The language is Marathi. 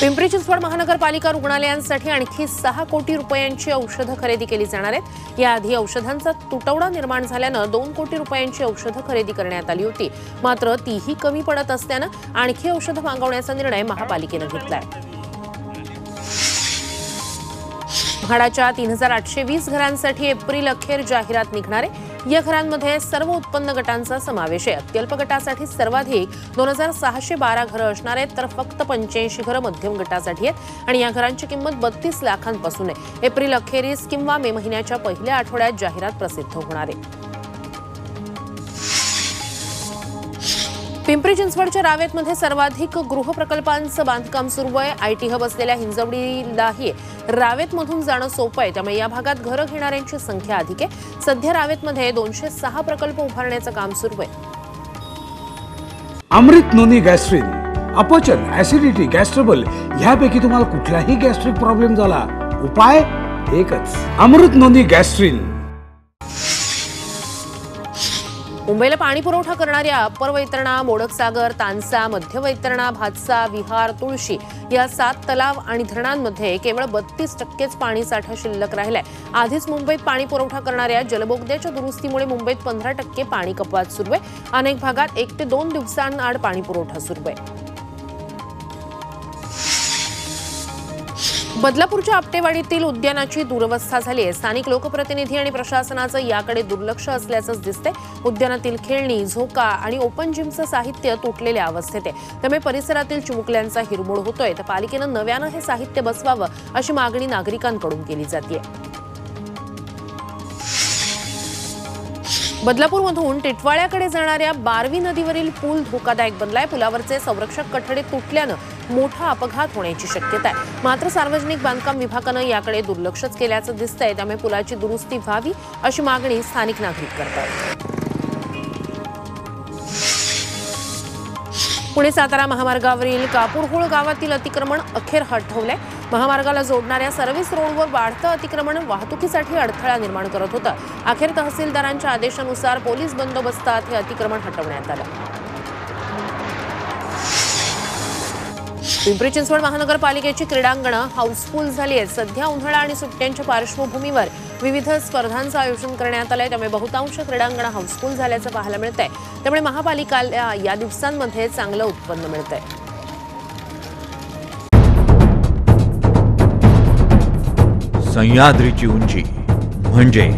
पिंपरी चिंचवड महानगरपालिका रुग्णालयांसाठी आणखी सहा कोटी रुपयांची औषधं खरेदी केली जाणार आहेत. याआधी औषधांचा तुटवडा निर्माण झाल्यानं दोन कोटी रुपयांची औषधं खरेदी करण्यात आली होती. मात्र तीही कमी पडत असल्यानं आणखी औषधं मागवण्याचा निर्णय महापालिकेनं घेतला आहे म्हाडाच्या तीन हजार आठशे वीस घरांसाठी एप्रिल अखेर जाहिरात निघणार. आहे या घरांमध्ये सर्व उत्पन्न गटांचा समावेश आहे. अत्यल्प गटासाठी सर्वाधिक दोन हजार सहाशे बारा घरं असणार आहेत तर फक्त पंच्याऐंशी घरं मध्यम गटासाठी आहेत. आणि या घरांची किंमत बत्तीस लाखांपासून आहे. एप्रिल अखेरीस किंवा मे महिन्याच्या पहिल्या आठवड्यात जाहिरात प्रसिद्ध होणार आहे. पिंपरी चिंचवडच्या रावेतमध्ये सर्वाधिक गृहप्रकल्पांचं बांधकाम सुरू आहे. आय टी हब असलेल्या हिंजवडीलाही रावेतमधून जाणं सोपं आहे. त्यामुळे या भागात घरं घेणाऱ्यांची संख्या अधिक आहे. सध्या रावेतमध्ये दोनशे सहा प्रकल्प उभारण्याचं काम सुरू आहे. अमृत नोनी गॅस्ट्रिन अपचन ऍसिडिटी गॅस्ट्रबल ह्यापैकी तुम्हाला कुठलाही गॅस्ट्रिक प्रॉब्लेम झाला उपाय एकच. अमृत नोनी गॅस्ट्रिन. मुंबईला पाणी पुरवठा करणाऱ्या अप्पर वैतरणा मोडकसागर तानसा मध्य वैतरणा भातसा विहार तुळशी या सात तलाव आणि धरणांमध्ये केवळ बत्तीस टक्केच पाणी साठा शिल्लक राहिलाय. आधीच मुंबईत पाणी पुरवठा करणाऱ्या जलबोगद्याच्या दुरुस्तीमुळे मुंबईत पंधरा टक्के पाणी कपात सुरू आहे. अनेक भागात एक ते दोन दिवसांआड पाणी पुरवठा सुरू आहे. बदलापूरच्या आपटेवाडीतील उद्यानाची दुरवस्था झाली आहे. स्थानिक लोकप्रतिनिधी आणि प्रशासनाचं याकडे दुर्लक्ष असल्याचंच दिसतंय. उद्यानातील खेळणी झोका आणि ओपन जिमचं साहित्य तुटलेल्या अवस्थेत आहे. त्यामुळे परिसरातील चिमुकल्यांचा हिरमोड होतोय. तर पालिकेनं नव्यानं हे साहित्य बसवावं अशी मागणी नागरिकांकडून केली जाते बदलापूरमधून टिटवाळ्याकडे जाणाऱ्या बारवी नदीवरील पूल धोकादायक बनलाय. पुलावरचे संरक्षक कठडे तुटल्यानं मोठा अपघात होण्याची शक्यता आहे. मात्र सार्वजनिक बांधकाम विभागानं याकडे दुर्लक्षच केल्याचं दिसतंय. त्यामुळे पुलाची दुरुस्ती व्हावी अशी मागणी स्थानिक नागरिक करतात. पुणे सातारा महामार्गावरील कापूरहोळ गावातील अतिक्रमण अखेर हटवलंय. महामार्गाला जोडणाऱ्या सर्व्हिस रोडवर वाढतं अतिक्रमण वाहतुकीसाठी अडथळा निर्माण करत होतं. अखेर तहसीलदारांच्या आदेशानुसार पोलीस बंदोबस्तात हे अतिक्रमण हटवण्यात आलं. पिंपरी चिंचवड महानगरपालिकेची क्रीडांगणं हाऊसफुल झाली आहेत. सध्या उन्हाळा आणि सुट्ट्यांच्या पार्श्वभूमीवर विविध स्पर्धांचं आयोजन करण्यात आलंय. त्यामुळे बहुतांश क्रीडांगणं हाऊसफुल झाल्याचं पाहायला मिळतंय. त्यामुळे महापालिकाला या दिवसांमध्ये चांगलं उत्पन्न मिळतंय. सह्याद्रीची उंची म्हणजे